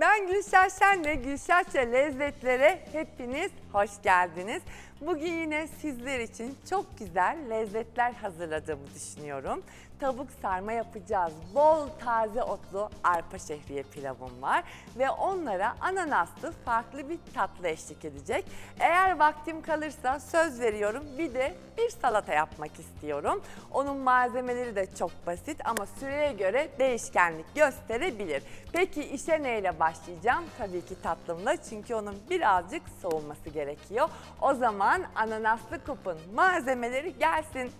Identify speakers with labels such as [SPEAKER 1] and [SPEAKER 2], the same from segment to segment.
[SPEAKER 1] Ben Gülşah Şen ve Gülşahça Lezzetlere hepiniz hoş geldiniz. Bugün yine sizler için çok güzel lezzetler hazırladığımı düşünüyorum. Tavuk sarma yapacağız. Bol taze otlu arpa şehriye pilavım var. Ve onlara ananaslı farklı bir tatlı eşlik edecek. Eğer vaktim kalırsa söz veriyorum bir de bir salata yapmak istiyorum. Onun malzemeleri de çok basit ama süreye göre değişkenlik gösterebilir. Peki işe neyle başlayacağım? Tabii ki tatlımla çünkü onun birazcık soğuması gerekiyor. O zaman ananaslı kupun malzemeleri gelsin.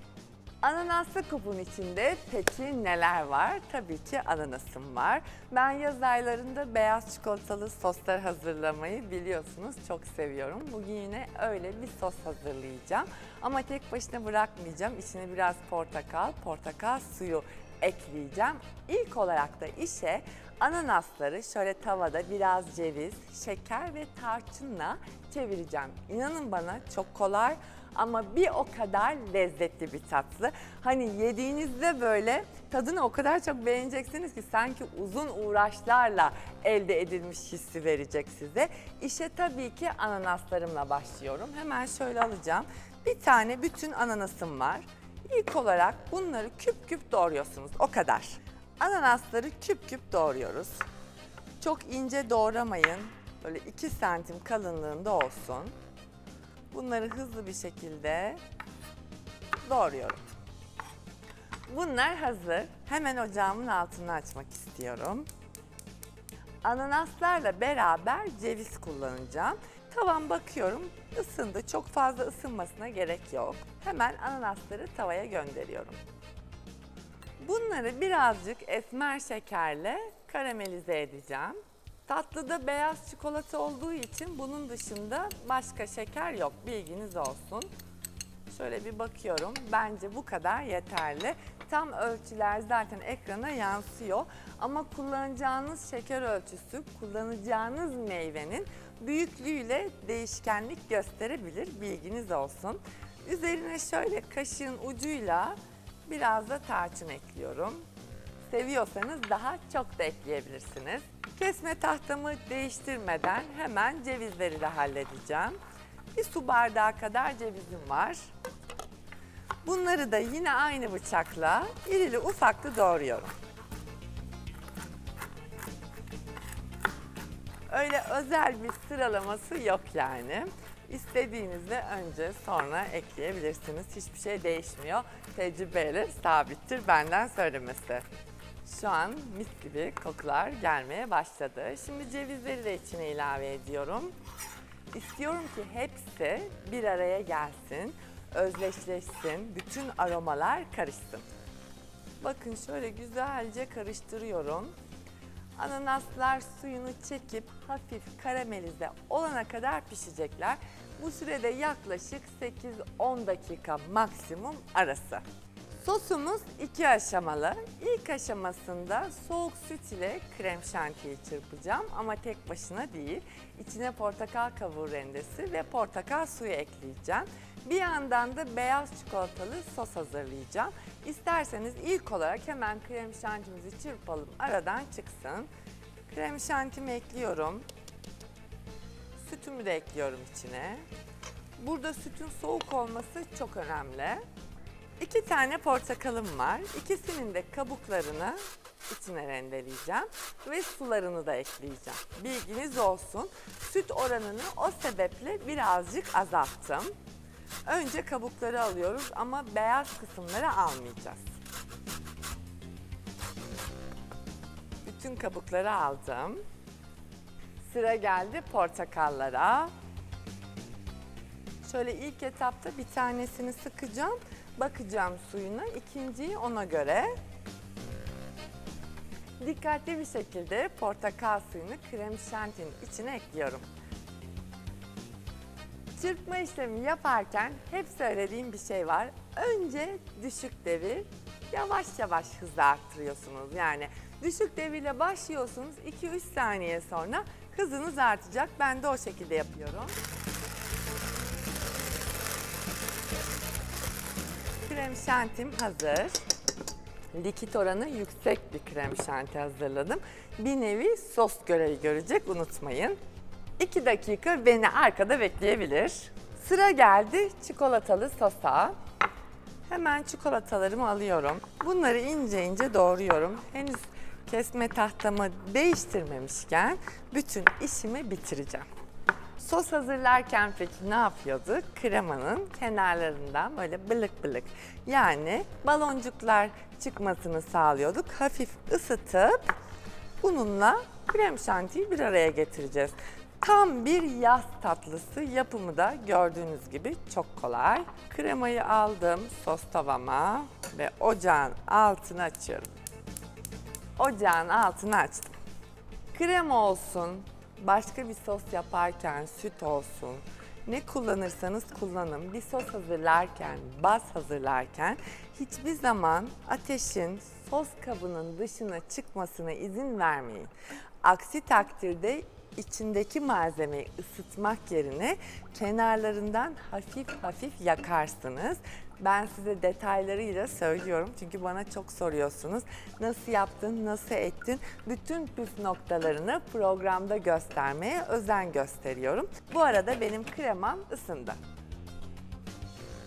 [SPEAKER 1] Ananaslı kupun içinde peki neler var? Tabii ki ananasım var. Ben yaz aylarında beyaz çikolatalı soslar hazırlamayı biliyorsunuz çok seviyorum. Bugün yine öyle bir sos hazırlayacağım. Ama tek başına bırakmayacağım. İçine biraz portakal, portakal suyu ekleyeceğim. İlk olarak da işe ananasları şöyle tavada biraz ceviz, şeker ve tarçınla çevireceğim. İnanın bana çok kolay ama bir o kadar lezzetli bir tatlı. Hani yediğinizde böyle tadını o kadar çok beğeneceksiniz ki sanki uzun uğraşlarla elde edilmiş hissi verecek size. İşe tabii ki ananaslarımla başlıyorum. Hemen şöyle alacağım. Bir tane bütün ananasım var. İlk olarak bunları küp küp doğruyorsunuz. O kadar. Ananasları küp küp doğruyoruz. Çok ince doğramayın. Böyle 2 santim kalınlığında olsun. Bunları hızlı bir şekilde doğruyorum. Bunlar hazır. Hemen ocağımın altını açmak istiyorum. Ananaslarla beraber ceviz kullanacağım. Tavan bakıyorum ısındı. Çok fazla ısınmasına gerek yok. Hemen ananasları tavaya gönderiyorum. Bunları birazcık esmer şekerle karamelize edeceğim. Tatlıda beyaz çikolata olduğu için bunun dışında başka şeker yok. Bilginiz olsun. Şöyle bir bakıyorum. Bence bu kadar yeterli. Tam ölçüler zaten ekrana yansıyor. Ama kullanacağınız şeker ölçüsü, kullanacağınız meyvenin büyüklüğüyle değişkenlik gösterebilir. Bilginiz olsun. Üzerine şöyle kaşığın ucuyla biraz da tarçın ekliyorum. Seviyorsanız daha çok da ekleyebilirsiniz. Kesme tahtamı değiştirmeden hemen cevizleri de halledeceğim. Bir su bardağı kadar cevizim var. Bunları da yine aynı bıçakla irili ufaklı doğruyorum. Öyle özel bir sıralaması yok yani. İstediğinizde önce sonra ekleyebilirsiniz. Hiçbir şey değişmiyor. Tecrübeyle sabittir benden söylemesi. Şu an mis gibi kokular gelmeye başladı. Şimdi cevizleri de içine ilave ediyorum. İstiyorum ki hepsi bir araya gelsin, özleşleşsin, bütün aromalar karışsın. Bakın şöyle güzelce karıştırıyorum. Ananaslar suyunu çekip hafif karamelize olana kadar pişecekler. Bu sürede yaklaşık 8-10 dakika maksimum arası. Sosumuz iki aşamalı. İlk aşamasında soğuk süt ile krem şantiyi çırpacağım ama tek başına değil. İçine portakal kabuğu rendesi ve portakal suyu ekleyeceğim. Bir yandan da beyaz çikolatalı sos hazırlayacağım. İsterseniz ilk olarak hemen krem şantimizi çırpalım, aradan çıksın. Krem şantimi ekliyorum. Sütümü de ekliyorum içine. Burada sütün soğuk olması çok önemli. İki tane portakalım var. İkisinin de kabuklarını içine rendeleyeceğim ve sularını da ekleyeceğim. Bilginiz olsun. Süt oranını o sebeple birazcık azalttım. Önce kabukları alıyoruz ama beyaz kısımları almayacağız. Bütün kabukları aldım. Sıra geldi portakallara. Şöyle ilk etapta bir tanesini sıkacağım. Bakacağım suyuna. ikinciyi ona göre. Dikkatli bir şekilde portakal suyunu krem şantinin içine ekliyorum. Çırpma işlemi yaparken hep söylediğim bir şey var. Önce düşük devir, yavaş yavaş hızı arttırıyorsunuz. Yani düşük devirle başlıyorsunuz 2-3 saniye sonra hızınız artacak. Ben de o şekilde yapıyorum. Krem şantim hazır. likit oranı yüksek bir krem şanti hazırladım. Bir nevi sos görevi görecek unutmayın. 2 dakika beni arkada bekleyebilir. Sıra geldi çikolatalı sosa. Hemen çikolatalarımı alıyorum. Bunları ince ince doğruyorum. Henüz kesme tahtamı değiştirmemişken bütün işimi bitireceğim. Sos hazırlarken peki ne yapıyorduk? Kremanın kenarlarından böyle bılık bılık yani baloncuklar çıkmasını sağlıyorduk. Hafif ısıtıp bununla krem şantiyi bir araya getireceğiz. Tam bir yaz tatlısı yapımı da gördüğünüz gibi çok kolay. Kremayı aldım sos tavama ve ocağın altını açıyorum. Ocağın altını açtım. Krema olsun, başka bir sos yaparken süt olsun, ne kullanırsanız kullanın. Bir sos hazırlarken, baz hazırlarken hiçbir zaman ateşin sos kabının dışına çıkmasına izin vermeyin. Aksi takdirde içindeki malzemeyi ısıtmak yerine kenarlarından hafif hafif yakarsınız. Ben size detaylarıyla söylüyorum çünkü bana çok soruyorsunuz. Nasıl yaptın, nasıl ettin? Bütün püf noktalarını programda göstermeye özen gösteriyorum. Bu arada benim kremam ısındı.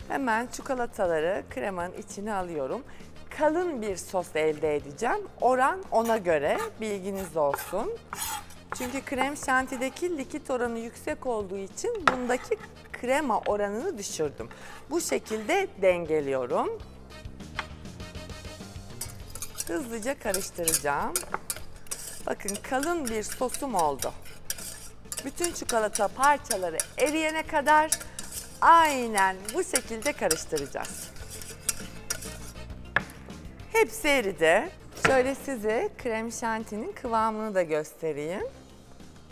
[SPEAKER 1] Hemen çikolataları kremanın içine alıyorum. Kalın bir sos elde edeceğim. Oran ona göre bilginiz olsun. Çünkü krem şantideki likit oranı yüksek olduğu için bundaki krema oranını düşürdüm. Bu şekilde dengeliyorum. Hızlıca karıştıracağım. Bakın kalın bir sosum oldu. Bütün çikolata parçaları eriyene kadar aynen bu şekilde karıştıracağız. Hepsi eridi. Şöyle size krem şantinin kıvamını da göstereyim.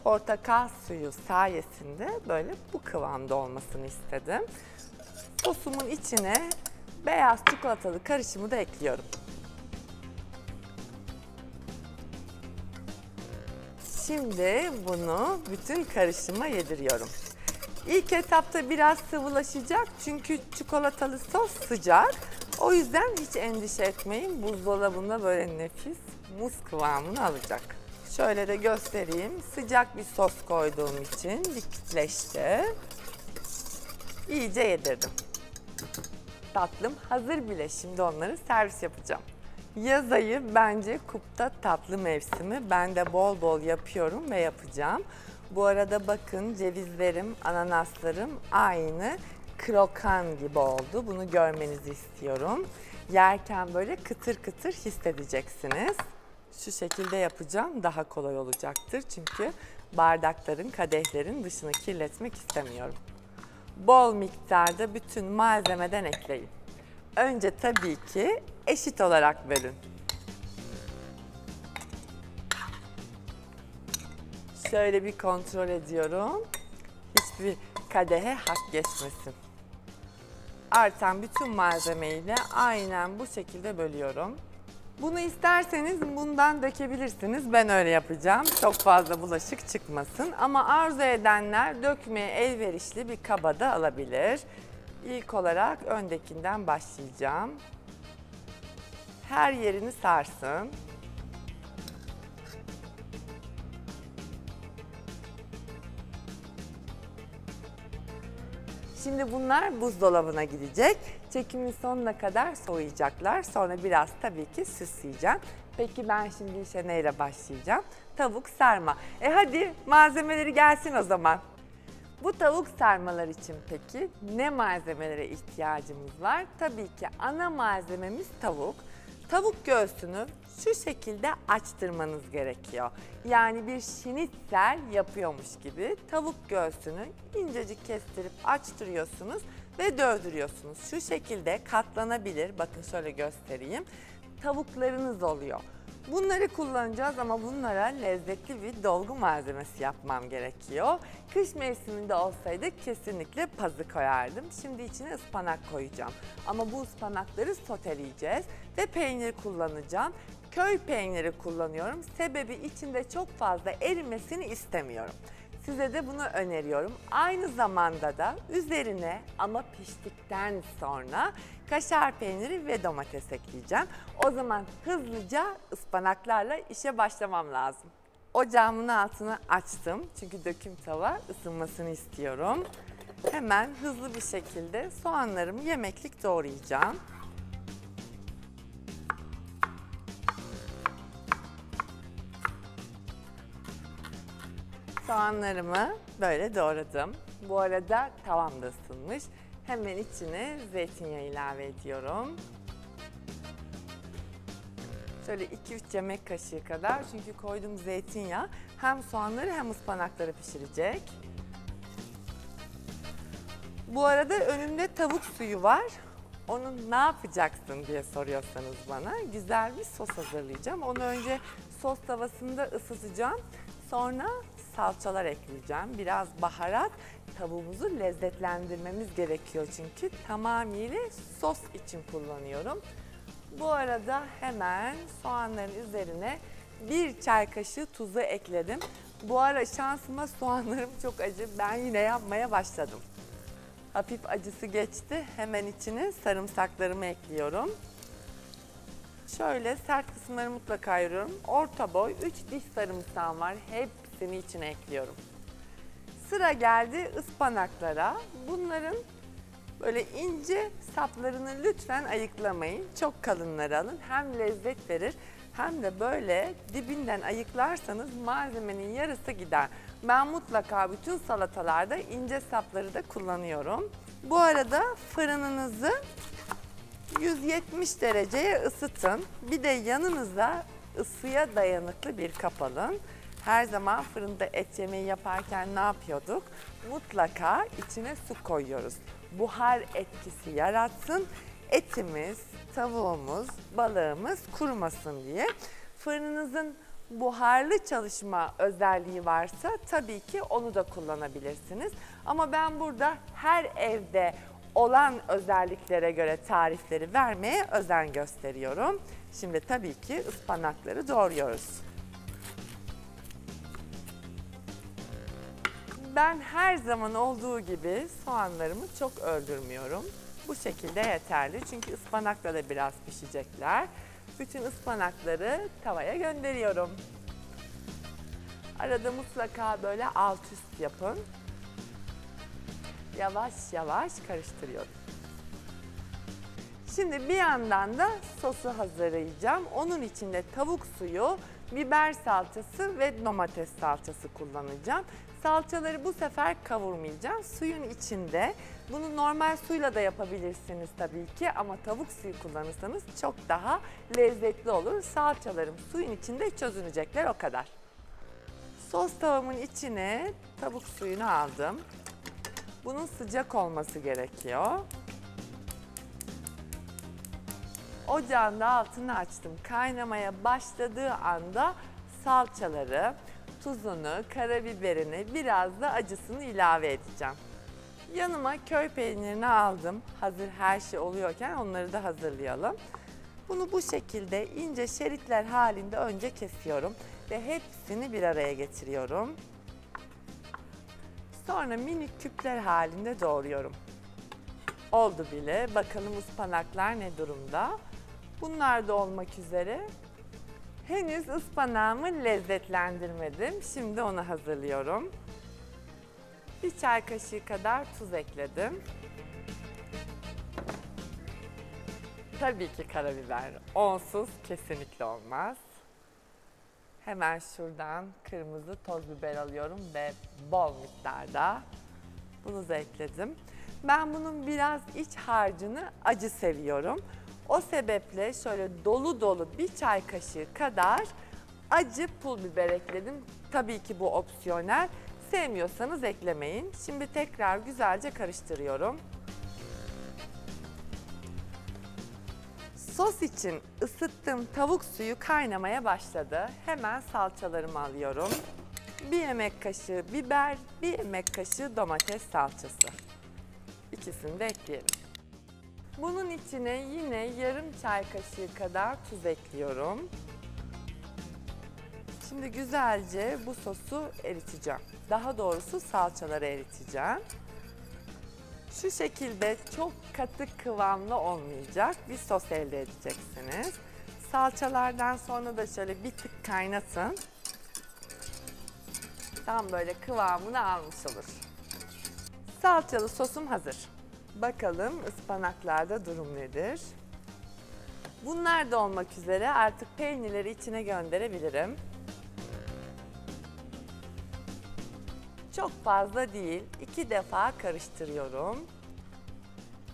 [SPEAKER 1] Portakal suyu sayesinde böyle bu kıvamda olmasını istedim. Sosumun içine beyaz çikolatalı karışımı da ekliyorum. Şimdi bunu bütün karışıma yediriyorum. İlk etapta biraz sıvılaşacak çünkü çikolatalı sos sıcak. O yüzden hiç endişe etmeyin. Buzdolabında böyle nefis muz kıvamını alacak. Şöyle de göstereyim. Sıcak bir sos koyduğum için likitleşti. İyice yedirdim. Tatlım hazır bile. Şimdi onları servis yapacağım. Yaz ayı bence kupta tatlı mevsimi. Ben de bol bol yapıyorum ve yapacağım. Bu arada bakın cevizlerim, ananaslarım aynı krokan gibi oldu. Bunu görmenizi istiyorum. Yerken böyle kıtır kıtır hissedeceksiniz. Şu şekilde yapacağım daha kolay olacaktır. Çünkü bardakların, kadehlerin dışını kirletmek istemiyorum. Bol miktarda bütün malzemeden ekleyin. Önce tabii ki eşit olarak bölün. Şöyle bir kontrol ediyorum. Hiçbir kadehe hak geçmesin. Artan bütün malzemeyi de aynen bu şekilde bölüyorum. Bunu isterseniz bundan dökebilirsiniz. Ben öyle yapacağım. Çok fazla bulaşık çıkmasın. Ama arzu edenler dökmeye elverişli bir kaba da alabilir. İlk olarak öndekinden başlayacağım. Her yerini sarsın. Şimdi bunlar buzdolabına gidecek. Çekimin sonuna kadar soğuyacaklar. Sonra biraz tabii ki süsleyeceğim. Peki ben şimdi işe neyle başlayacağım? Tavuk sarma. E hadi malzemeleri gelsin o zaman. Bu tavuk sarmalar için peki ne malzemelere ihtiyacımız var? Tabii ki ana malzememiz tavuk. Tavuk göğsünü şu şekilde açtırmanız gerekiyor. Yani bir şinitzel yapıyormuş gibi tavuk göğsünü incecik kestirip açtırıyorsunuz ve dövdürüyorsunuz. Şu şekilde katlanabilir, bakın şöyle göstereyim, tavuklarınız oluyor. Bunları kullanacağız ama bunlara lezzetli bir dolgu malzemesi yapmam gerekiyor. Kış mevsiminde olsaydı kesinlikle pazı koyardım. Şimdi içine ıspanak koyacağım. Ama bu ıspanakları soteleyeceğiz ve peynir kullanacağım. Köy peyniri kullanıyorum. Sebebi içinde çok fazla erimesini istemiyorum. Size de bunu öneriyorum. Aynı zamanda da üzerine ama piştikten sonra kaşar peyniri ve domates ekleyeceğim. O zaman hızlıca ıspanaklarla işe başlamam lazım. Ocağımın altını açtım çünkü döküm tava ısınmasını istiyorum. Hemen hızlı bir şekilde soğanlarımı yemeklik doğrayacağım. Soğanlarımı böyle doğradım. Bu arada tavam da ısınmış. Hemen içine zeytinyağı ilave ediyorum. Şöyle 2-3 yemek kaşığı kadar çünkü koydum zeytinyağı hem soğanları hem ıspanakları pişirecek. Bu arada önümde tavuk suyu var. Onu ne yapacaksın diye soruyorsanız bana güzel bir sos hazırlayacağım. Onu önce sos tavasında ısıtacağım. Sonra salçalar ekleyeceğim. Biraz baharat. Tavuğumuzu lezzetlendirmemiz gerekiyor çünkü tamamıyla sos için kullanıyorum. Bu arada hemen soğanların üzerine bir çay kaşığı tuzu ekledim. Bu ara şansıma soğanlarım çok acı. Ben yine yapmaya başladım. Hafif acısı geçti. Hemen içine sarımsaklarımı ekliyorum. Şöyle sert kısımları mutlaka ayırıyorum. Orta boy 3 diş sarımsağım var. Hepsini içine ekliyorum. Sıra geldi ıspanaklara. Bunların böyle ince saplarını lütfen ayıklamayın. Çok kalınları alın. Hem lezzet verir hem de böyle dibinden ayıklarsanız malzemenin yarısı gider. Ben mutlaka bütün salatalarda ince sapları da kullanıyorum. Bu arada fırınınızı 170 dereceye ısıtın. Bir de yanınıza ısıya dayanıklı bir kap alın. Her zaman fırında et yemeği yaparken ne yapıyorduk? Mutlaka içine su koyuyoruz. Buhar etkisi yaratsın. Etimiz, tavuğumuz, balığımız kurumasın diye. Fırınınızın buharlı çalışma özelliği varsa tabii ki onu da kullanabilirsiniz. Ama ben burada her evde olan özelliklere göre tarifleri vermeye özen gösteriyorum. Şimdi tabii ki ıspanakları doğruyoruz. Ben her zaman olduğu gibi soğanlarımı çok öldürmüyorum. Bu şekilde yeterli çünkü ıspanakla da biraz pişecekler. Bütün ıspanakları tavaya gönderiyorum. Arada mutlaka böyle alt üst yapın. Yavaş yavaş karıştırıyorum. Şimdi bir yandan da sosu hazırlayacağım. Onun için de tavuk suyu, biber salçası ve domates salçası kullanacağım. Salçaları bu sefer kavurmayacağım. Suyun içinde bunu normal suyla da yapabilirsiniz tabii ki ama tavuk suyu kullanırsanız çok daha lezzetli olur. Salçalarım suyun içinde çözünecekler o kadar. Sos tavamın içine tavuk suyunu aldım. Bunun sıcak olması gerekiyor. Ocağın da altını açtım. Kaynamaya başladığı anda salçaları, tuzunu, karabiberini, biraz da acısını ilave edeceğim. Yanıma köy peynirini aldım. Hazır her şey oluyorken onları da hazırlayalım. Bunu bu şekilde ince şeritler halinde önce kesiyorum ve hepsini bir araya getiriyorum. Sonra minik küpler halinde doğruyorum. Oldu bile. Bakalım ıspanaklar ne durumda? Bunlar da olmak üzere. Henüz ıspanağımı lezzetlendirmedim. Şimdi onu hazırlıyorum. Bir çay kaşığı kadar tuz ekledim. Tabii ki karabiber. Onsuz kesinlikle olmaz. Hemen şuradan kırmızı toz biber alıyorum ve bol miktarda bunu da ekledim. Ben bunun biraz iç harcını acı seviyorum. O sebeple şöyle dolu dolu bir çay kaşığı kadar acı pul biber ekledim. Tabii ki bu opsiyonel. Sevmiyorsanız eklemeyin. Şimdi tekrar güzelce karıştırıyorum. Sos için ısıttığım tavuk suyu kaynamaya başladı. Hemen salçalarımı alıyorum. Bir yemek kaşığı biber, bir yemek kaşığı domates salçası. İkisini de ekleyelim. Bunun içine yine yarım çay kaşığı kadar tuz ekliyorum. Şimdi güzelce bu sosu eriteceğim. Daha doğrusu salçaları eriteceğim. Şu şekilde çok katı kıvamlı olmayacak bir sos elde edeceksiniz. Salçalardan sonra da şöyle bir tık kaynatın. Tam böyle kıvamını almış olur. Salçalı sosum hazır. Bakalım ıspanaklarda durum nedir? Bunlar da olmak üzere artık peynirleri içine gönderebilirim. Çok fazla değil, iki defa karıştırıyorum.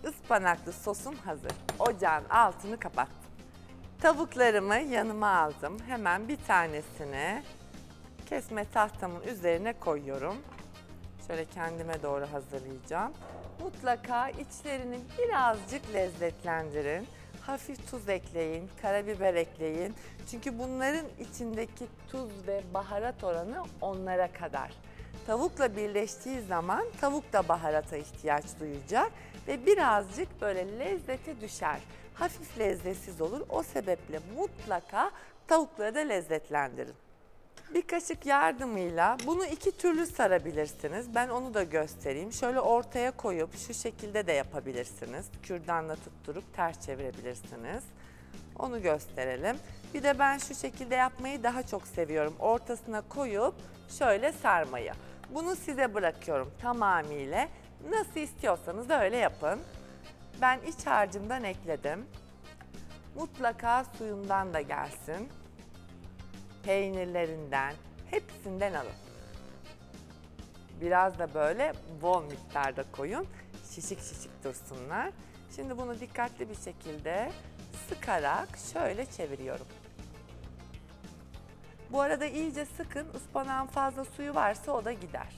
[SPEAKER 1] Ispanaklı sosum hazır. Ocağın altını kapattım. Tavuklarımı yanıma aldım. Hemen bir tanesini kesme tahtamın üzerine koyuyorum. Şöyle kendime doğru hazırlayacağım. Mutlaka içlerini birazcık lezzetlendirin. Hafif tuz ekleyin, karabiber ekleyin. Çünkü bunların içindeki tuz ve baharat oranı onlara kadar. Tavukla birleştiği zaman tavuk da baharata ihtiyaç duyacak ve birazcık böyle lezzeti düşer. Hafif lezzetsiz olur. O sebeple mutlaka tavukları da lezzetlendirin. Bir kaşık yardımıyla bunu iki türlü sarabilirsiniz. Ben onu da göstereyim. Şöyle ortaya koyup şu şekilde de yapabilirsiniz. Kürdanla tutturup ters çevirebilirsiniz. Onu gösterelim. Bir de ben şu şekilde yapmayı daha çok seviyorum. Ortasına koyup şöyle sarmayı. Bunu size bırakıyorum tamamıyla. Nasıl istiyorsanız öyle yapın. Ben iç harcımdan ekledim. Mutlaka suyundan da gelsin peynirlerinden, hepsinden alın. Biraz da böyle bol miktarda koyun. Şişik şişik dursunlar. Şimdi bunu dikkatli bir şekilde sıkarak şöyle çeviriyorum. Bu arada iyice sıkın. Ispanağın fazla suyu varsa o da gider.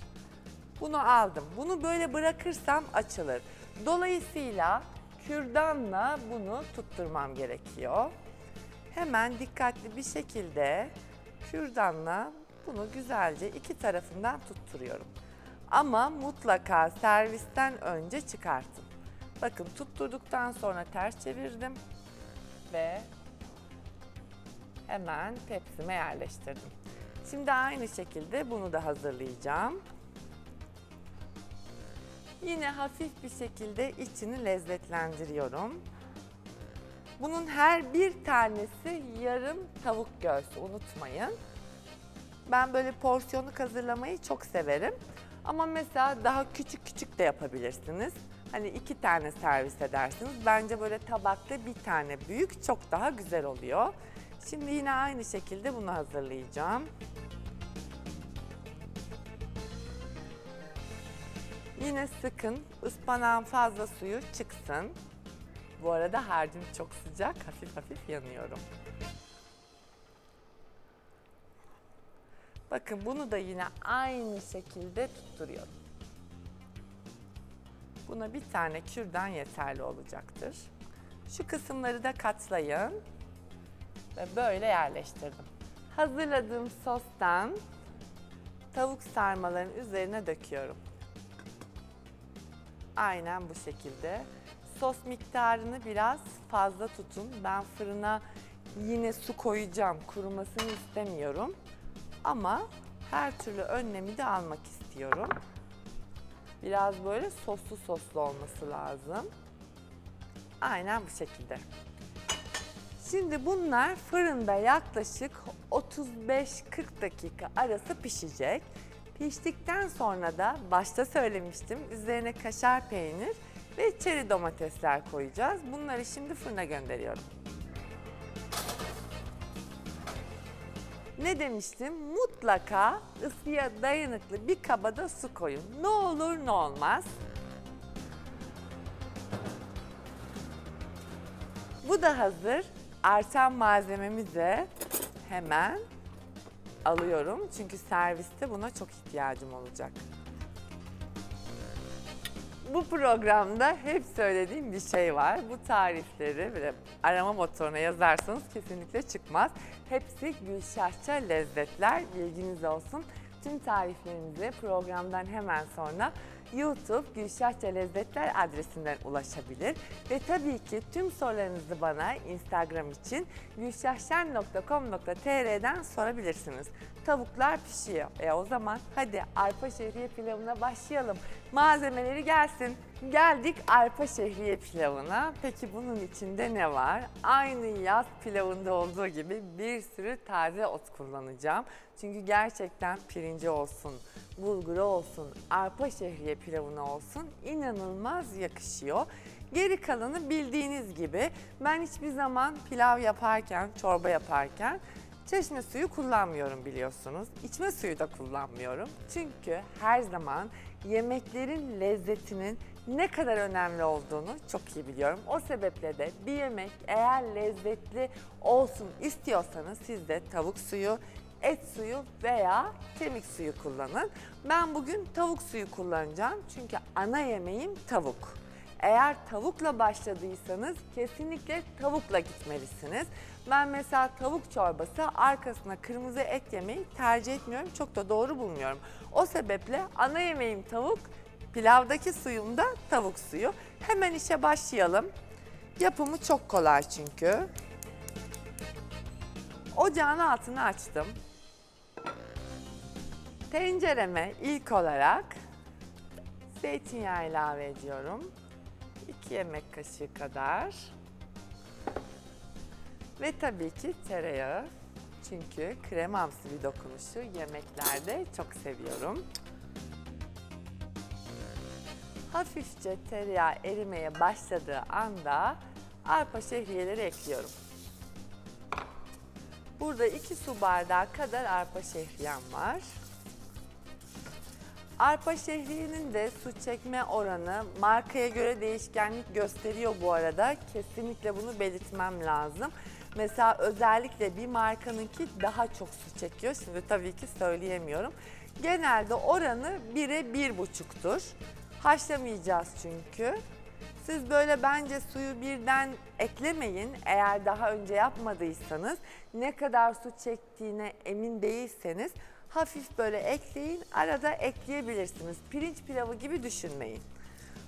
[SPEAKER 1] Bunu aldım. Bunu böyle bırakırsam açılır. Dolayısıyla kürdanla bunu tutturmam gerekiyor. Hemen dikkatli bir şekilde kürdanla bunu güzelce iki tarafından tutturuyorum. Ama mutlaka servisten önce çıkartın. Bakın tutturduktan sonra ters çevirdim ve hemen tepsime yerleştirdim. Şimdi aynı şekilde bunu da hazırlayacağım. Yine hafif bir şekilde içini lezzetlendiriyorum. Bunun her bir tanesi yarım tavuk göğsü unutmayın. Ben böyle porsiyonluk hazırlamayı çok severim. Ama mesela daha küçük küçük de yapabilirsiniz. Hani iki tane servis edersiniz. Bence böyle tabakta bir tane büyük çok daha güzel oluyor. Şimdi yine aynı şekilde bunu hazırlayacağım. Yine sıkın, ıspanağın fazla suyu çıksın. Bu arada harcım çok sıcak, hafif hafif yanıyorum. Bakın bunu da yine aynı şekilde tutturuyorum. Buna bir tane kürdan yeterli olacaktır. Şu kısımları da katlayın ve böyle yerleştirdim. Hazırladığım sostan tavuk sarmaların üzerine döküyorum. Aynen bu şekilde. Sos miktarını biraz fazla tutun. Ben fırına yine su koyacağım. Kurumasını istemiyorum. Ama her türlü önlemi de almak istiyorum. Biraz böyle soslu soslu olması lazım. Aynen bu şekilde. Şimdi bunlar fırında yaklaşık 35-40 dakika arası pişecek. Piştikten sonra da başta söylemiştim üzerine kaşar peynir ve çeri domatesler koyacağız. Bunları şimdi fırına gönderiyorum. Ne demiştim? Mutlaka ısıya dayanıklı bir kabada su koyun. Ne olur ne olmaz. Bu da hazır. Artan malzememizi hemen alıyorum. Çünkü serviste buna çok ihtiyacım olacak. Bu programda hep söylediğim bir şey var. Bu tarifleri böyle arama motoruna yazarsanız kesinlikle çıkmaz. Hepsi Gülşahça lezzetler. Bilginiz olsun. Tüm tariflerimize programdan hemen sonra YouTube Gülşahça Lezzetler adresinden ulaşabilir. Ve tabii ki tüm sorularınızı bana Instagram için gülşahşen.com.tr'den sorabilirsiniz. Tavuklar pişiyor. E o zaman hadi arpa şehriye pilavına başlayalım. Malzemeleri gelsin. Geldik arpa şehriye pilavına. Peki bunun içinde ne var? Aynı yaz pilavında olduğu gibi bir sürü taze ot kullanacağım. Çünkü gerçekten pirinci olsun, bulguru olsun, arpa şehriye pilavına olsun inanılmaz yakışıyor. Geri kalanı bildiğiniz gibi ben hiçbir zaman pilav yaparken, çorba yaparken çeşme suyu kullanmıyorum biliyorsunuz. İçme suyu da kullanmıyorum. Çünkü her zaman yemeklerin lezzetinin ne kadar önemli olduğunu çok iyi biliyorum. O sebeple de bir yemek eğer lezzetli olsun istiyorsanız siz de tavuk suyu, et suyu veya kemik suyu kullanın. Ben bugün tavuk suyu kullanacağım çünkü ana yemeğim tavuk. Eğer tavukla başladıysanız kesinlikle tavukla gitmelisiniz. Ben mesela tavuk çorbası arkasına kırmızı et yemeyi tercih etmiyorum. Çok da doğru bulmuyorum. O sebeple ana yemeğim tavuk, pilavdaki suyum da tavuk suyu. Hemen işe başlayalım. Yapımı çok kolay çünkü. Ocağın altını açtım. Tencereme ilk olarak zeytinyağı ilave ediyorum. 2 yemek kaşığı kadar. Ve tabii ki tereyağı. Çünkü kremamsı bir dokunuşu yemeklerde çok seviyorum. Hafifçe tereyağı erimeye başladığı anda arpa şehriyeleri ekliyorum. Burada 2 su bardağı kadar arpa şehriyem var. Arpa şehriyenin de su çekme oranı markaya göre değişkenlik gösteriyor bu arada. Kesinlikle bunu belirtmem lazım. Mesela özellikle bir markanınki daha çok su çekiyor. Şimdi tabii ki söyleyemiyorum. Genelde oranı 1'e 1,5'tur. Haşlamayacağız çünkü. Siz böyle bence suyu birden eklemeyin. Eğer daha önce yapmadıysanız ne kadar su çektiğine emin değilseniz hafif böyle ekleyin. Arada ekleyebilirsiniz. Pirinç pilavı gibi düşünmeyin.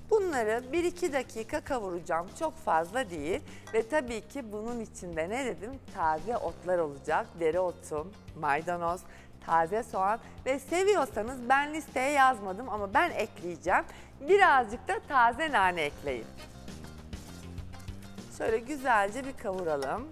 [SPEAKER 1] Bunları 1-2 dakika kavuracağım. Çok fazla değil. Ve tabii ki bunun içinde ne dedim? Taze otlar olacak. Dereotu, maydanoz, taze soğan ve seviyorsanız ben listeye yazmadım ama ben ekleyeceğim. Birazcık da taze nane ekleyin. Şöyle güzelce bir kavuralım.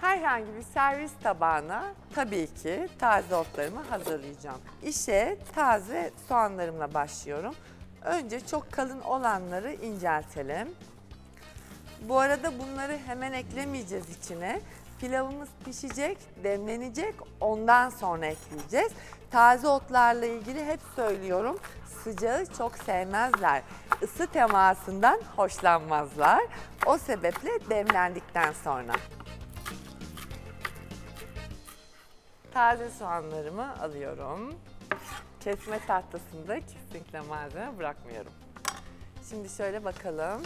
[SPEAKER 1] Herhangi bir servis tabağına tabii ki taze otlarımı hazırlayacağım. İşe taze soğanlarımla başlıyorum. Önce çok kalın olanları inceltelim. Bu arada bunları hemen eklemeyeceğiz içine. Pilavımız pişecek, demlenecek, ondan sonra ekleyeceğiz. Taze otlarla ilgili hep söylüyorum, sıcağı çok sevmezler. Isı temasından hoşlanmazlar. O sebeple demlendikten sonra. Taze soğanlarımı alıyorum. Kesme tahtasında kesinlikle malzeme bırakmıyorum. Şimdi şöyle bakalım.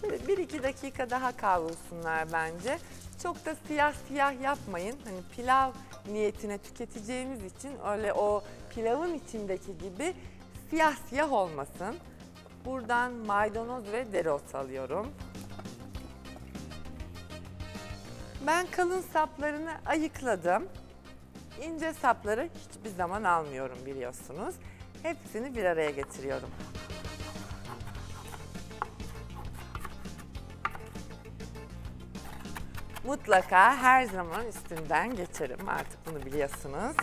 [SPEAKER 1] Şöyle 1-2 dakika daha kavrulsunlar bence. Çok da siyah siyah yapmayın. Hani pilav niyetine tüketeceğimiz için öyle o pilavın içindeki gibi siyah siyah olmasın. Buradan maydanoz ve dereotu alıyorum. Ben kalın saplarını ayıkladım. İnce sapları hiçbir zaman almıyorum biliyorsunuz. Hepsini bir araya getiriyorum. Mutlaka her zaman üstünden geçerim artık bunu biliyorsunuz.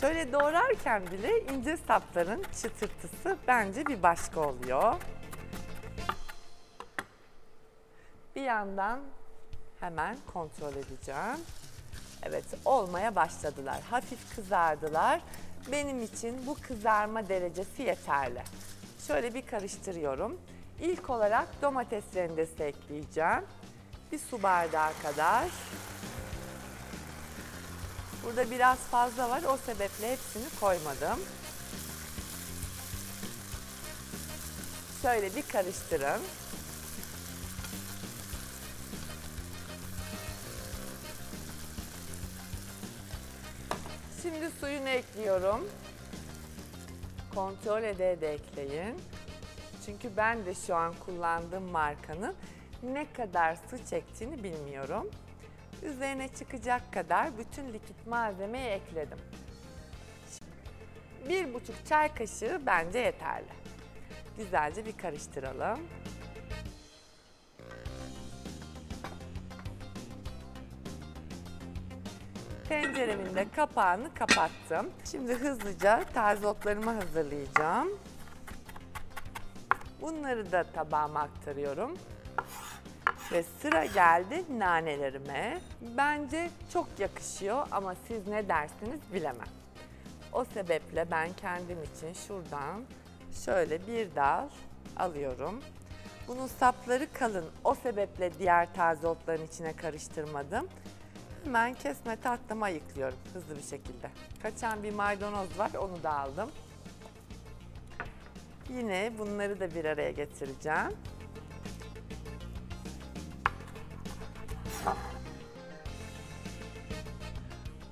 [SPEAKER 1] Şöyle doğrarken bile ince sapların çıtırtısı bence bir başka oluyor. Bir yandan hemen kontrol edeceğim. Evet olmaya başladılar. Hafif kızardılar. Benim için bu kızarma derecesi yeterli. Şöyle bir karıştırıyorum. İlk olarak domates rendesi ekleyeceğim. Bir su bardağı kadar. Burada biraz fazla var. O sebeple hepsini koymadım. Şöyle bir karıştırın. Şimdi suyunu ekliyorum. Kontrol ede de ekleyin. Çünkü ben de şu an kullandığım markanın ne kadar su çektiğini bilmiyorum. Üzerine çıkacak kadar bütün likit malzemeyi ekledim. Bir buçuk çay kaşığı bence yeterli. Güzelce bir karıştıralım. Tenceremin de kapağını kapattım. Şimdi hızlıca taze otlarımı hazırlayacağım. Bunları da tabağıma aktarıyorum. Ve sıra geldi nanelerime. Bence çok yakışıyor ama siz ne dersiniz bilemem. O sebeple ben kendim için şuradan şöyle bir dal alıyorum. Bunun sapları kalın. O sebeple diğer taze otların içine karıştırmadım. Hemen kesme tahtamı ayıklıyorum hızlı bir şekilde. Kaçan bir maydanoz var onu da aldım. Yine bunları da bir araya getireceğim.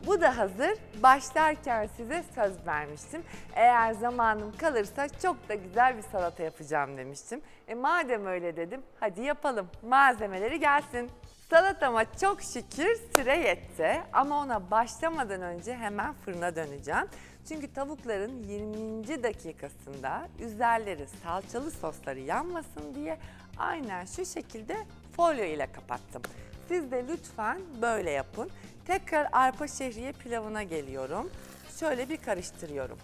[SPEAKER 1] Bu da hazır. Başlarken size söz vermiştim. Eğer zamanım kalırsa çok da güzel bir salata yapacağım demiştim. E madem öyle dedim, hadi yapalım. Malzemeleri gelsin. Salatama çok şükür süre yetti ama ona başlamadan önce hemen fırına döneceğim. Çünkü tavukların 20. dakikasında üzerleri salçalı sosları yanmasın diye aynen şu şekilde folyo ile kapattım. Siz de lütfen böyle yapın. Tekrar arpa şehriye pilavına geliyorum. Şöyle bir karıştırıyorum.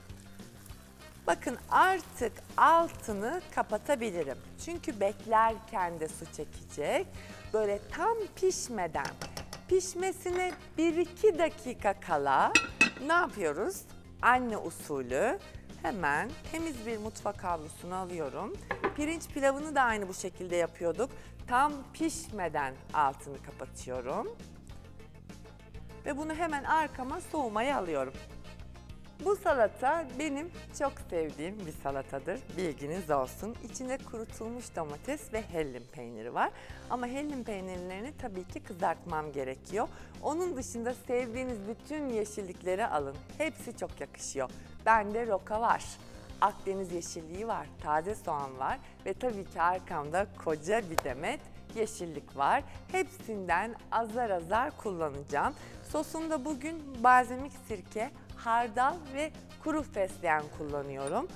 [SPEAKER 1] Bakın artık altını kapatabilirim. Çünkü beklerken de su çekecek. Böyle tam pişmeden, pişmesine 1-2 dakika kala ne yapıyoruz? Anne usulü hemen temiz bir mutfak havlusunu alıyorum. Pirinç pilavını da aynı bu şekilde yapıyorduk. Tam pişmeden altını kapatıyorum. Ve bunu hemen arkama soğumaya alıyorum. Bu salata benim çok sevdiğim bir salatadır. Bilginiz olsun. İçinde kurutulmuş domates ve hellim peyniri var. Ama hellim peynirlerini tabii ki kızartmam gerekiyor. Onun dışında sevdiğiniz bütün yeşillikleri alın. Hepsi çok yakışıyor. Bende roka var. Akdeniz yeşilliği var, taze soğan var ve tabii ki arkamda koca bir demet yeşillik var. Hepsinden azar azar kullanacağım. Sosumda bugün balzamik sirke, hardal ve kuru fesleğen kullanıyorum.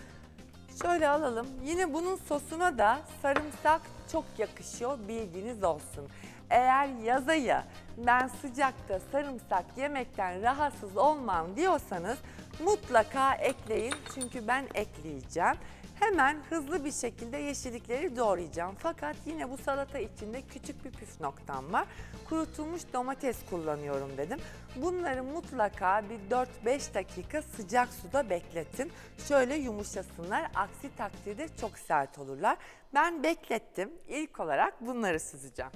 [SPEAKER 1] Şöyle alalım. Yine bunun sosuna da sarımsak çok yakışıyor bilginiz olsun. Eğer yazayı ben sıcakta sarımsak yemekten rahatsız olmam diyorsanız mutlaka ekleyin. Çünkü ben ekleyeceğim. Hemen hızlı bir şekilde yeşillikleri doğrayacağım. Fakat yine bu salata içinde küçük bir püf noktam var. Kurutulmuş domates kullanıyorum dedim. Bunları mutlaka bir 4-5 dakika sıcak suda bekletin. Şöyle yumuşasınlar. Aksi takdirde çok sert olurlar. Ben beklettim. İlk olarak bunları süzeceğim.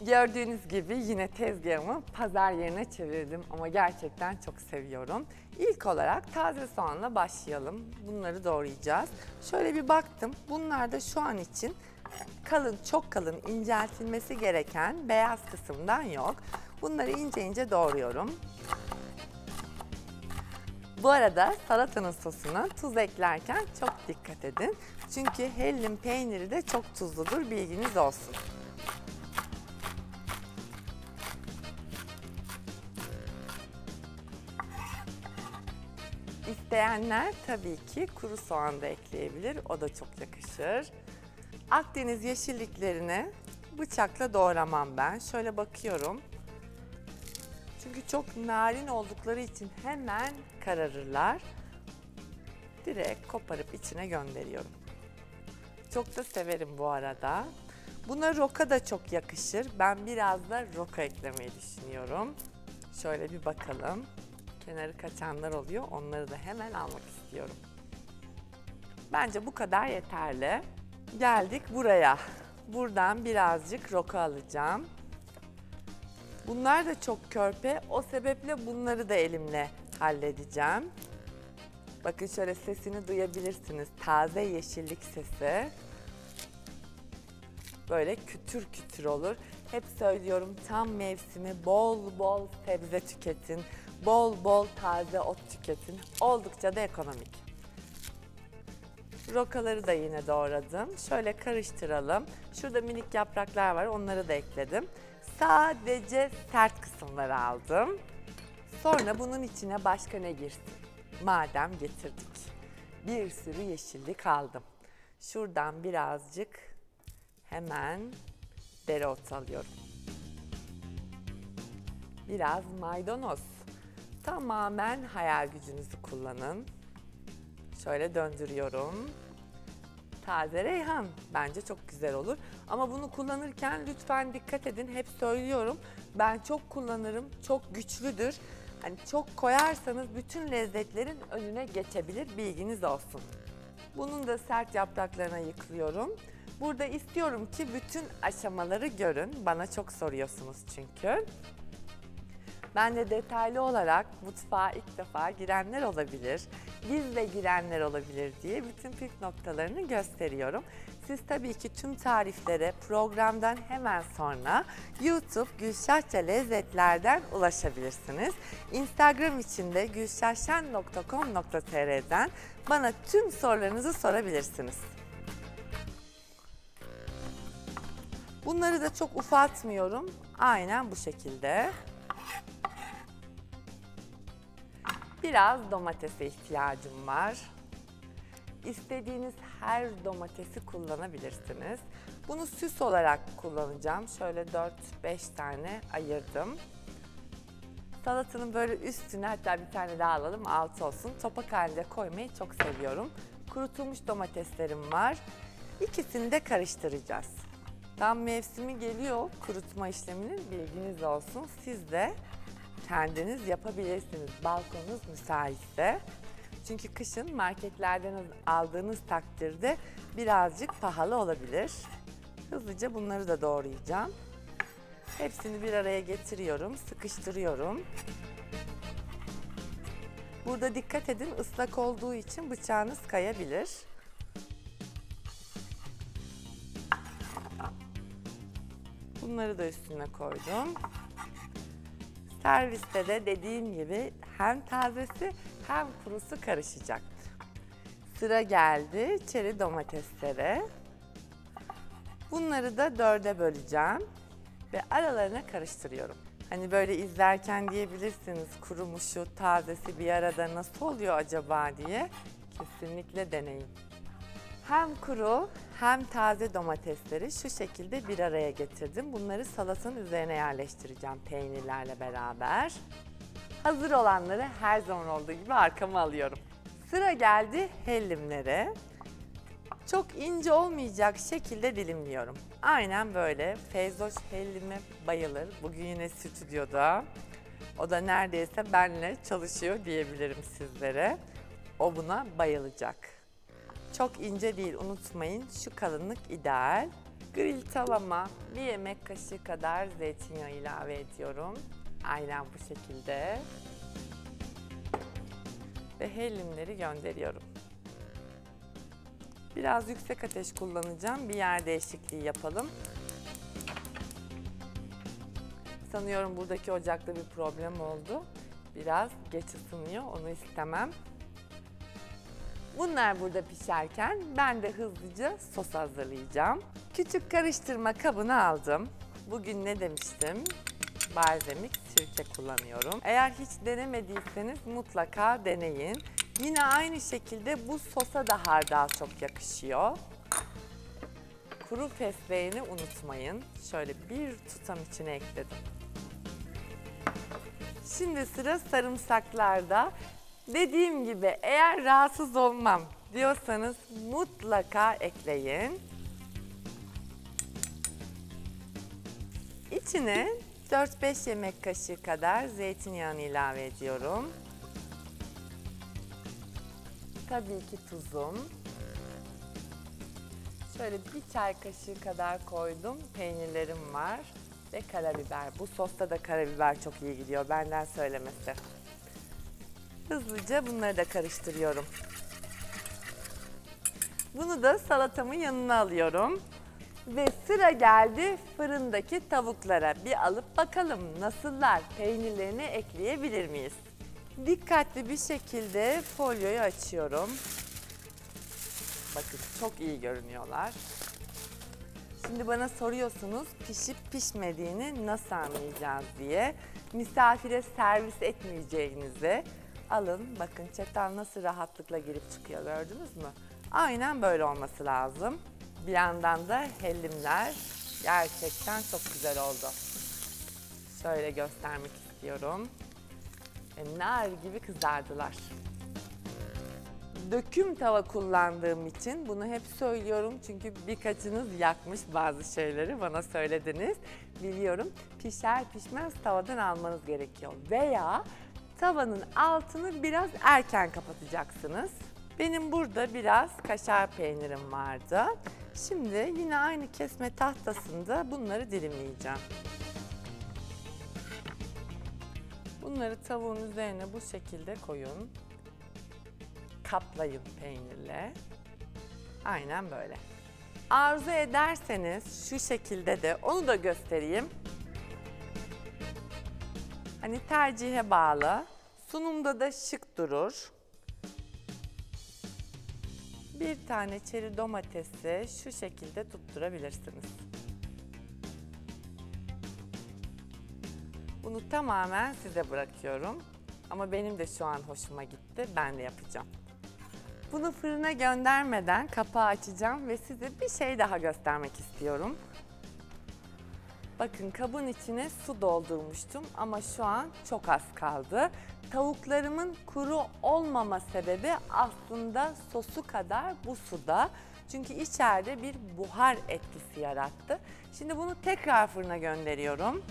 [SPEAKER 1] Gördüğünüz gibi yine tezgahımı pazar yerine çevirdim ama gerçekten çok seviyorum. İlk olarak taze soğanla başlayalım. Bunları doğrayacağız. Şöyle bir baktım. Bunlar da şu an için kalın, çok kalın inceltilmesi gereken beyaz kısımdan yok. Bunları ince ince doğruyorum. Bu arada salatanın sosuna tuz eklerken çok dikkat edin. Çünkü hellim peyniri de çok tuzludur bilginiz olsun. İsteyenler tabii ki kuru soğan da ekleyebilir. O da çok yakışır. Akdeniz yeşilliklerini bıçakla doğramam ben. Şöyle bakıyorum. Çünkü çok narin oldukları için hemen kararırlar. Direkt koparıp içine gönderiyorum. Çok da severim bu arada. Buna roka da çok yakışır. Ben biraz da roka eklemeyi düşünüyorum. Şöyle bir bakalım kenarı kaçanlar oluyor. Onları da hemen almak istiyorum. Bence bu kadar yeterli. Geldik buraya. Buradan birazcık roka alacağım. Bunlar da çok körpe. O sebeple bunları da elimle halledeceğim. Bakın şöyle sesini duyabilirsiniz. Taze yeşillik sesi. Böyle kütür kütür olur. Hep söylüyorum tam mevsimi bol bol sebze tüketin. Bol bol taze ot tüketin. Oldukça da ekonomik. Rokaları da yine doğradım. Şöyle karıştıralım. Şurada minik yapraklar var onları da ekledim. Sadece sert kısımları aldım. Sonra bunun içine başka ne girsin? Madem getirdik. Bir sürü yeşillik aldım. Şuradan birazcık hemen dereotu alıyorum. Biraz maydanoz. Tamamen hayal gücünüzü kullanın. Şöyle döndürüyorum. Taze reyhan bence çok güzel olur. Ama bunu kullanırken lütfen dikkat edin. Hep söylüyorum. Ben çok kullanırım. Çok güçlüdür. Hani çok koyarsanız bütün lezzetlerin önüne geçebilir. Bilginiz olsun. Bunun da sert yapraklarına yıklıyorum. Burada istiyorum ki bütün aşamaları görün. Bana çok soruyorsunuz çünkü. Ben de detaylı olarak mutfağa ilk defa girenler olabilir, gizle girenler olabilir diye bütün püf noktalarını gösteriyorum. Siz tabii ki tüm tariflere programdan hemen sonra YouTube Gülşahça Lezzetler'den ulaşabilirsiniz. Instagram için de gülşahşen.com.tr'den bana tüm sorularınızı sorabilirsiniz. Bunları da çok ufaltmıyorum. Aynen bu şekilde. Biraz domatese ihtiyacım var. İstediğiniz her domatesi kullanabilirsiniz. Bunu süs olarak kullanacağım. Şöyle 4-5 tane ayırdım. Salatanın böyle üstüne hatta bir tane daha alalım altı olsun. Topak halinde koymayı çok seviyorum. Kurutulmuş domateslerim var. İkisini de karıştıracağız. Tam mevsimi geliyor kurutma işleminin bilginiz olsun. Siz de kendiniz yapabilirsiniz. Balkonunuz müsaitse. Çünkü kışın marketlerden aldığınız takdirde birazcık pahalı olabilir. Hızlıca bunları da doğrayacağım. Hepsini bir araya getiriyorum, sıkıştırıyorum. Burada dikkat edin ıslak olduğu için bıçağınız kayabilir. Bunları da üstüne koydum. Serviste de dediğim gibi hem tazesi hem kurusu karışacak. Sıra geldi çeri domateslere. Bunları da dörde böleceğim ve aralarına karıştırıyorum. Hani böyle izlerken diyebilirsiniz kurumuşu, tazesi bir arada nasıl oluyor acaba diye. Kesinlikle deneyin. Hem kuru hem taze domatesleri şu şekilde bir araya getirdim. Bunları salatanın üzerine yerleştireceğim peynirlerle beraber. Hazır olanları her zaman olduğu gibi arkama alıyorum. Sıra geldi hellimlere. Çok ince olmayacak şekilde dilimliyorum. Aynen böyle. Feyzoş hellime bayılır. Bugün yine stüdyoda. O da neredeyse benle çalışıyor diyebilirim sizlere. O buna bayılacak. Çok ince değil unutmayın. Şu kalınlık ideal. Grill tavama bir yemek kaşığı kadar zeytinyağı ilave ediyorum. Aynen bu şekilde. Ve hellimleri gönderiyorum. Biraz yüksek ateş kullanacağım. Bir yer değişikliği yapalım. Sanıyorum buradaki ocakta bir problem oldu. Biraz geç ısınıyor. Onu istemem. Bunlar burada pişerken ben de hızlıca sos hazırlayacağım. Küçük karıştırma kabını aldım. Bugün ne demiştim? Balzamik sirke kullanıyorum. Eğer hiç denemediyseniz mutlaka deneyin. Yine aynı şekilde bu sosa da hardal çok yakışıyor. Kuru fesleğeni unutmayın. Şöyle bir tutam içine ekledim. Şimdi sıra sarımsaklarda. Dediğim gibi eğer rahatsız olmam diyorsanız mutlaka ekleyin. İçine 4-5 yemek kaşığı kadar zeytinyağını ilave ediyorum. Tabii ki tuzum. Şöyle bir çay kaşığı kadar koydum. Peynirlerim var ve karabiber. Bu sosta da karabiber çok iyi gidiyor benden söylemesi. Hızlıca bunları da karıştırıyorum. Bunu da salatamın yanına alıyorum. Ve sıra geldi fırındaki tavuklara. Bir alıp bakalım nasıllar? Peynirlerini ekleyebilir miyiz? Dikkatli bir şekilde folyoyu açıyorum. Bakın çok iyi görünüyorlar. Şimdi bana soruyorsunuz pişip pişmediğini nasıl anlayacağız diye. Misafire servis etmeyeceğinizi alın. Bakın çatal nasıl rahatlıkla girip çıkıyor gördünüz mü? Aynen böyle olması lazım. Bir yandan da hellimler gerçekten çok güzel oldu. Şöyle göstermek istiyorum. E, nar gibi kızardılar. Döküm tava kullandığım için bunu hep söylüyorum çünkü birkaçınız yakmış bazı şeyleri bana söylediniz. Biliyorum pişer pişmez tavadan almanız gerekiyor veya tavanın altını biraz erken kapatacaksınız. Benim burada biraz kaşar peynirim vardı. Şimdi yine aynı kesme tahtasında bunları dilimleyeceğim. Bunları tavuğun üzerine bu şekilde koyun. Kaplayın peynirle. Aynen böyle. Arzu ederseniz şu şekilde de onu da göstereyim. Hani tercihe bağlı. Sunumda da şık durur. Bir tane çeri domatesi şu şekilde tutturabilirsiniz. Bunu tamamen size bırakıyorum. Ama benim de şu an hoşuma gitti. Ben de yapacağım. Bunu fırına göndermeden kapağı açacağım ve size bir şey daha göstermek istiyorum. Bakın kabın içine su doldurmuştum ama şu an çok az kaldı. Tavuklarımın kuru olmama sebebi aslında sosu kadar bu suda. Çünkü içeride bir buhar etkisi yarattı. Şimdi bunu tekrar fırına gönderiyorum.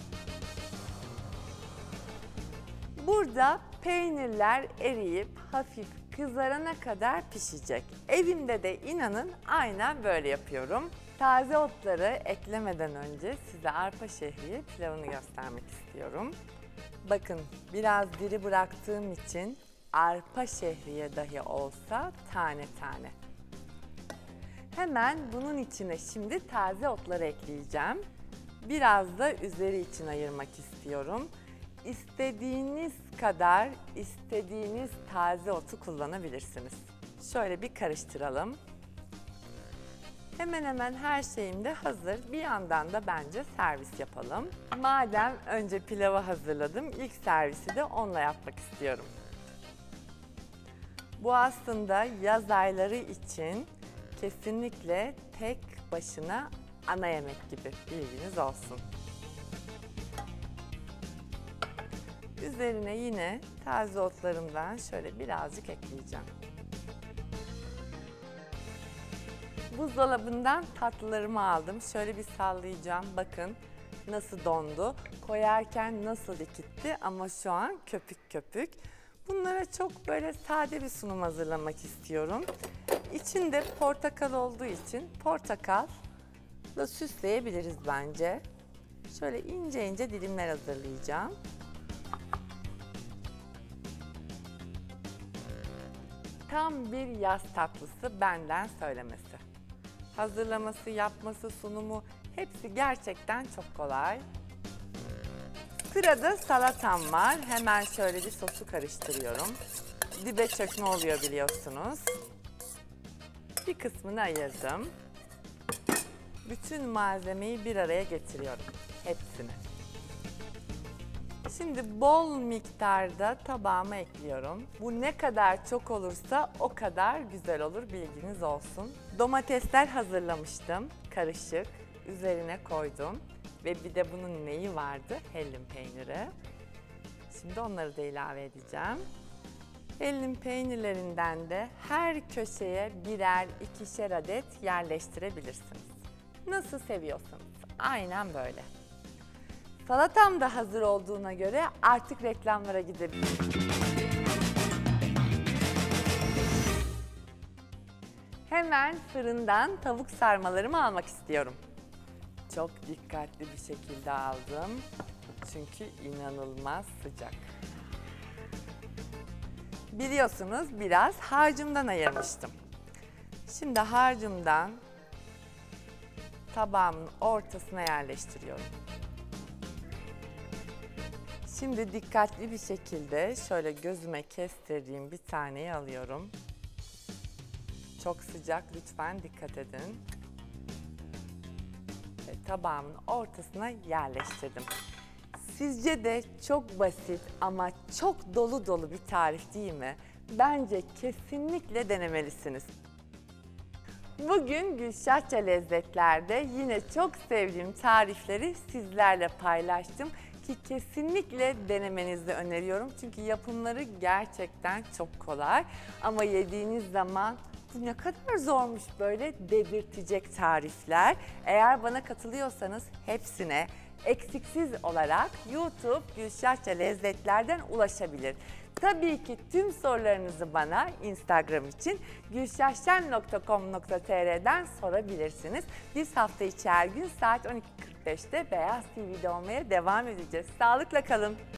[SPEAKER 1] Burada peynirler eriyip hafif kızarana kadar pişecek. Evimde de inanın aynen böyle yapıyorum. Taze otları eklemeden önce size arpa şehriye pilavını göstermek istiyorum. Bakın biraz diri bıraktığım için arpa şehriye dahi olsa tane tane. Hemen bunun içine şimdi taze otları ekleyeceğim. Biraz da üzeri için ayırmak istiyorum. İstediğiniz kadar istediğiniz taze otu kullanabilirsiniz. Şöyle bir karıştıralım. Hemen hemen her şeyim de hazır. Bir yandan da bence servis yapalım. Madem önce pilavı hazırladım, ilk servisi de onunla yapmak istiyorum. Bu aslında yaz ayları için kesinlikle tek başına ana yemek gibi bilginiz olsun. Üzerine yine taze otlarımdan şöyle birazcık ekleyeceğim. Buzdolabından tatlılarımı aldım. Şöyle bir sallayacağım. Bakın nasıl dondu. Koyarken nasıl dikitti ama şu an köpük köpük. Bunlara çok böyle sade bir sunum hazırlamak istiyorum. İçinde portakal olduğu için portakal da süsleyebiliriz bence. Şöyle ince ince dilimler hazırlayacağım. Tam bir yaz tatlısı benden söylemesi. Hazırlaması, yapması, sunumu hepsi gerçekten çok kolay. Sırada salatam var. Hemen şöyle bir sosu karıştırıyorum. Dibe çökme oluyor biliyorsunuz. Bir kısmını ayırdım. Bütün malzemeyi bir araya getiriyorum. Hepsini. Şimdi bol miktarda tabağıma ekliyorum. Bu ne kadar çok olursa o kadar güzel olur bilginiz olsun. Domatesler hazırlamıştım. Karışık. Üzerine koydum. Ve bir de bunun neyi vardı? Hellim peyniri. Şimdi onları da ilave edeceğim. Hellim peynirlerinden de her köşeye birer ikişer adet yerleştirebilirsiniz. Nasıl seviyorsanız. Aynen böyle. Salatam da hazır olduğuna göre artık reklamlara gidebiliriz. Hemen fırından tavuk sarmalarımı almak istiyorum. Çok dikkatli bir şekilde aldım. Çünkü inanılmaz sıcak. Biliyorsunuz biraz harcımdan ayırmıştım. Şimdi harcımdan tabağımın ortasına yerleştiriyorum. Şimdi dikkatli bir şekilde şöyle gözüme kestirdiğim bir taneyi alıyorum. Çok sıcak lütfen dikkat edin. Ve tabağımın ortasına yerleştirdim. Sizce de çok basit ama çok dolu dolu bir tarif değil mi? Bence kesinlikle denemelisiniz. Bugün Gülşahça Lezzetler'de yine çok sevdiğim tarifleri sizlerle paylaştım ki kesinlikle denemenizi öneriyorum. Çünkü yapımları gerçekten çok kolay ama yediğiniz zaman ne kadar zormuş böyle dedirtecek tarifler. Eğer bana katılıyorsanız hepsine eksiksiz olarak YouTube Gülşahça Lezzetler'den ulaşabilir. Tabii ki tüm sorularınızı bana Instagram için gülşahşen.com.tr'den sorabilirsiniz. Biz hafta içi her gün saat 12.45'te Beyaz TV'de olmaya devam edeceğiz. Sağlıkla kalın.